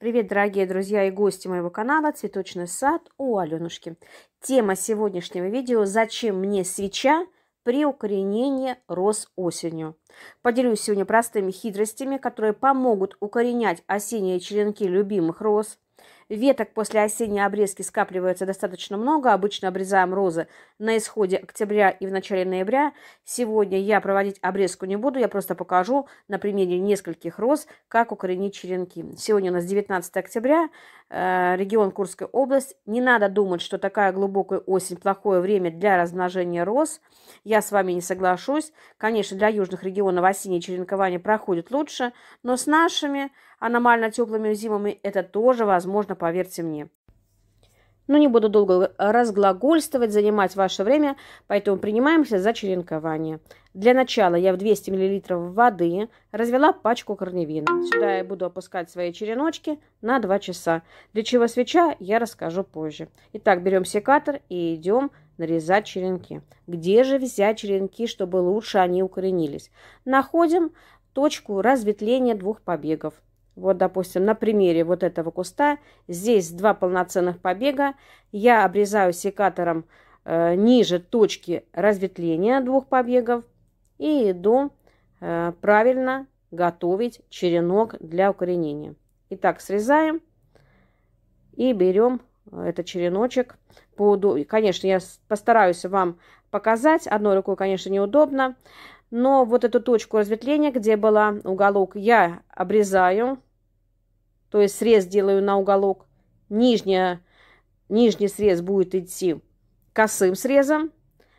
Привет, дорогие друзья и гости моего канала «Цветочный сад» у Аленушки. Тема сегодняшнего видео «Зачем мне свеча при укоренении роз осенью?» Поделюсь сегодня простыми хитростями, которые помогут укоренять осенние черенки любимых роз – Веток после осенней обрезки скапливается достаточно много. Обычно обрезаем розы на исходе октября и в начале ноября. Сегодня я проводить обрезку не буду, я просто покажу на примере нескольких роз, как укоренить черенки. Сегодня у нас 19 октября, э, регион Курская область. Не надо думать, что такая глубокая осень – плохое время для размножения роз. Я с вами не соглашусь. Конечно, для южных регионов осеннее черенкование проходит лучше, но с нашими аномально теплыми зимами, это тоже возможно, поверьте мне. Но не буду долго разглагольствовать, занимать ваше время, поэтому принимаемся за черенкование. Для начала я в 200 мл воды развела пачку корневина. Сюда я буду опускать свои череночки на 2 часа. Для чего свеча, я расскажу позже. Итак, берем секатор и идем нарезать черенки. Где же взять черенки, чтобы лучше они укоренились? Находим точку разветвления двух побегов. Вот, допустим, на примере вот этого куста, здесь два полноценных побега. Я обрезаю секатором э, ниже точки разветвления двух побегов и иду э, правильно готовить черенок для укоренения. Итак, срезаем и берем этот череночек. Конечно, я постараюсь вам показать. Одной рукой, конечно, неудобно. Но вот эту точку разветвления, где была уголок, я обрезаю то есть срез делаю на уголок. Нижняя, нижний срез будет идти косым срезом.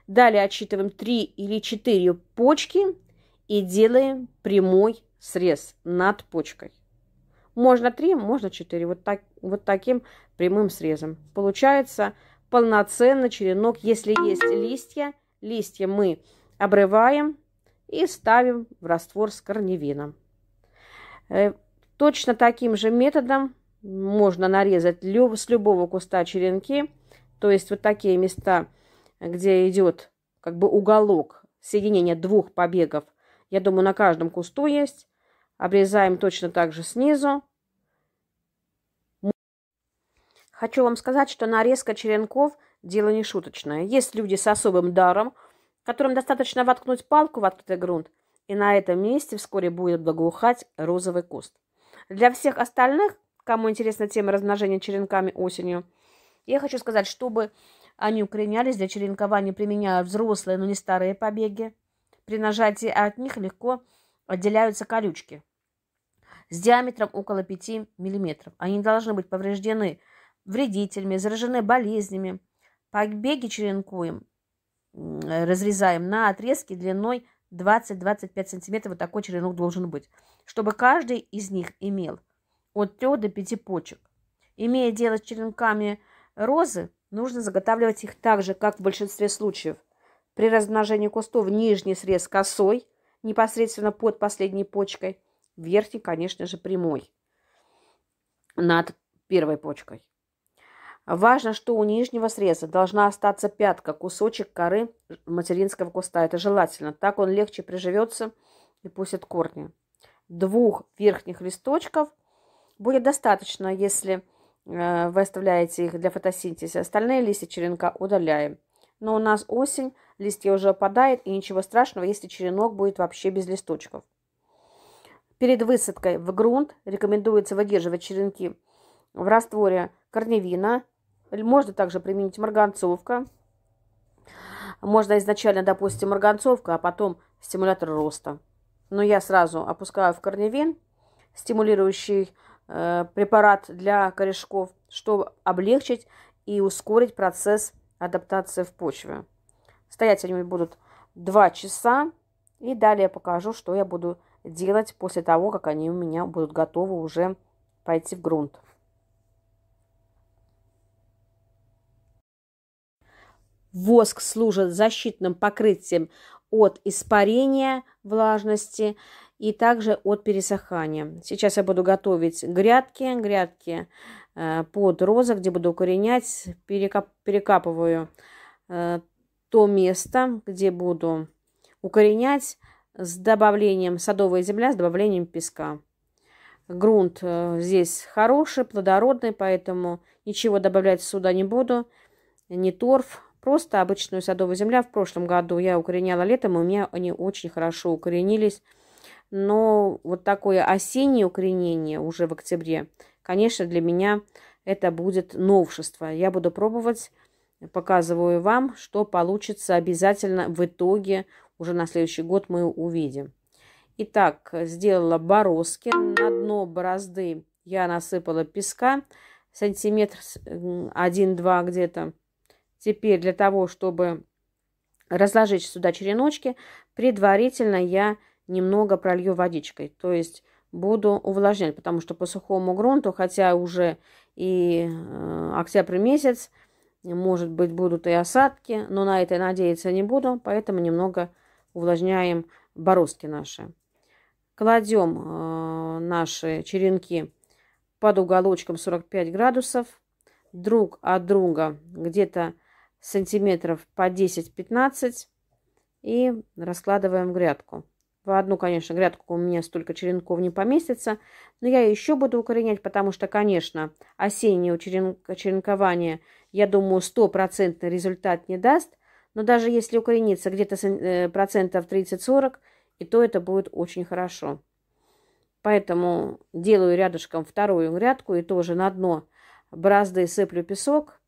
Далее отсчитываем 3 или 4 почки и делаем прямой срез над почкой. Можно 3, можно 4. Вот, так, вот таким прямым срезом. Получается полноценный черенок. Если есть листья, листья мы обрываем и ставим в раствор с корневином. Э, Точно таким же методом можно нарезать с любого куста черенки. То есть вот такие места, где идет как бы уголок соединения двух побегов. Я думаю, на каждом кусту есть. Обрезаем точно так же снизу. Хочу вам сказать, что нарезка черенков – дело не шуточное. Есть люди с особым даром, которым достаточно воткнуть палку в открытый грунт, и на этом месте вскоре будет благоухать розовый куст. Для всех остальных, кому интересна тема размножения черенками осенью, я хочу сказать, чтобы они укоренялись, для черенкования применяют взрослые, но не старые побеги. При нажатии от них легко отделяются колючки с диаметром около 5 мм. Они должны быть повреждены вредителями, заражены болезнями. Побеги черенкуем, разрезаем на отрезки длиной 20-25 сантиметров. Вот такой черенок должен быть чтобы каждый из них имел от 3 до 5 почек. Имея дело с черенками розы, нужно заготавливать их так же, как в большинстве случаев. При размножении кустов нижний срез косой, непосредственно под последней почкой, верхний, конечно же, прямой, над первой почкой. Важно, что у нижнего среза должна остаться пятка, кусочек коры материнского куста. Это желательно. Так он легче приживется и пустит корни двух верхних листочков будет достаточно, если э, вы оставляете их для фотосинтеза. Остальные листья черенка удаляем. Но у нас осень, листья уже опадают, и ничего страшного, если черенок будет вообще без листочков. Перед высадкой в грунт рекомендуется выдерживать черенки в растворе корневина. Можно также применить марганцовка. Можно изначально, допустим, марганцовка, а потом стимулятор роста но я сразу опускаю в корневин стимулирующий э, препарат для корешков, чтобы облегчить и ускорить процесс адаптации в почве. Стоять они будут 2 часа, и далее покажу, что я буду делать после того, как они у меня будут готовы уже пойти в грунт. Воск служит защитным покрытием от испарения влажности и также от пересыхания. Сейчас я буду готовить грядки, грядки э, под розы, где буду укоренять, перекап, перекапываю э, то место, где буду укоренять с добавлением садовой земля, с добавлением песка. Грунт э, здесь хороший, плодородный, поэтому ничего добавлять сюда не буду. Не торф, просто обычную садовую земля. В прошлом году я укореняла летом, и у меня они очень хорошо укоренились. Но вот такое осеннее укоренение уже в октябре, конечно, для меня это будет новшество. Я буду пробовать, показываю вам, что получится обязательно в итоге. Уже на следующий год мы увидим. Итак, сделала бороздки. На дно борозды я насыпала песка. Сантиметр 1-2 где-то. Теперь для того, чтобы разложить сюда череночки, предварительно я немного пролью водичкой. То есть буду увлажнять, потому что по сухому грунту, хотя уже и э, октябрь месяц, может быть, будут и осадки, но на это надеяться не буду, поэтому немного увлажняем бороздки наши. Кладем э, наши черенки под уголочком 45 градусов, друг от друга где-то сантиметров по 10-15 и раскладываем грядку. В одну, конечно, грядку у меня столько черенков не поместится, но я еще буду укоренять, потому что, конечно, осеннее черенкование, я думаю, стопроцентный результат не даст, но даже если укорениться где-то э, процентов 30-40, и то это будет очень хорошо. Поэтому делаю рядышком вторую грядку и тоже на дно бразды сыплю песок.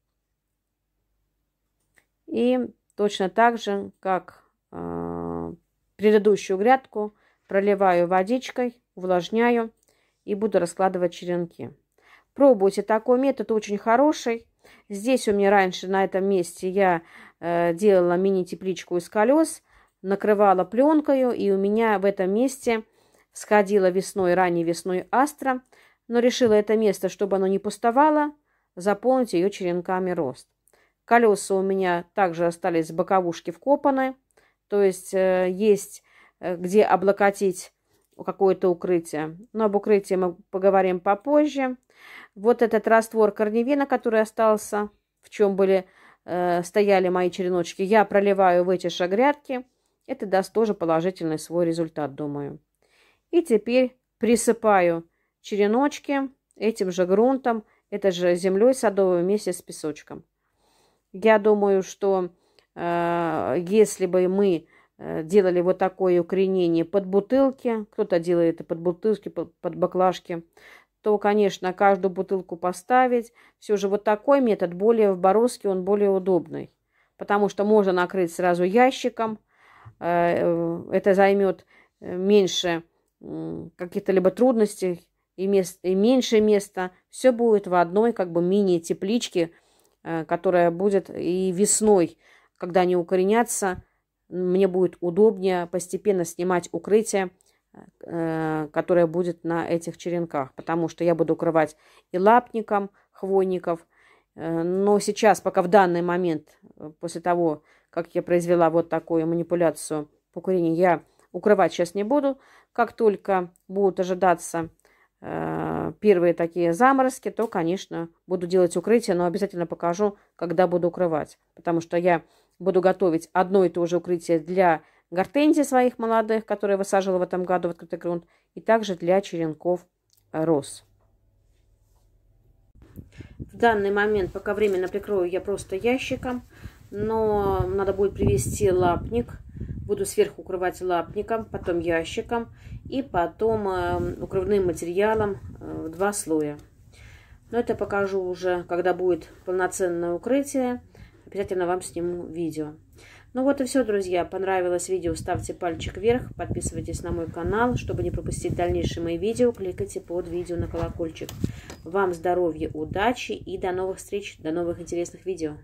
И точно так же, как э, предыдущую грядку, проливаю водичкой, увлажняю и буду раскладывать черенки. Пробуйте, такой метод очень хороший. Здесь у меня раньше на этом месте я э, делала мини-тепличку из колес – накрывала пленкою, и у меня в этом месте сходила весной, ранней весной астра, но решила это место, чтобы оно не пустовало, заполнить ее черенками рост. Колеса у меня также остались боковушки вкопаны, то есть э, есть э, где облокотить какое-то укрытие. Но об укрытии мы поговорим попозже. Вот этот раствор корневина, который остался, в чем были, э, стояли мои череночки, я проливаю в эти же грядки. Это даст тоже положительный свой результат, думаю. И теперь присыпаю череночки этим же грунтом, это же землей садовой вместе с песочком. Я думаю, что э, если бы мы э, делали вот такое укоренение под бутылки, кто-то делает это под бутылки, под, под баклажки, то, конечно, каждую бутылку поставить. Все же вот такой метод более в бороздке, он более удобный. Потому что можно накрыть сразу ящиком, Э, это займет меньше каких-то либо трудностей и, мест, и меньше места. Все будет в одной как бы мини-тепличке, которая будет и весной, когда они укоренятся, мне будет удобнее постепенно снимать укрытие, которое будет на этих черенках, потому что я буду укрывать и лапником хвойников, но сейчас, пока в данный момент, после того, как я произвела вот такую манипуляцию по курению, я укрывать сейчас не буду. Как только будут ожидаться э, первые такие заморозки, то, конечно, буду делать укрытие, но обязательно покажу, когда буду укрывать. Потому что я буду готовить одно и то же укрытие для гортензий своих молодых, которые высаживала в этом году в открытый грунт, и также для черенков роз. В данный момент, пока временно прикрою я просто ящиком, но надо будет привести лапник. Буду сверху укрывать лапником, потом ящиком и потом э, укрывным материалом э, в два слоя. Но это покажу уже, когда будет полноценное укрытие. Обязательно вам сниму видео. Ну вот и все, друзья. Понравилось видео, ставьте пальчик вверх, подписывайтесь на мой канал, чтобы не пропустить дальнейшие мои видео. Кликайте под видео на колокольчик. Вам здоровья, удачи и до новых встреч, до новых интересных видео.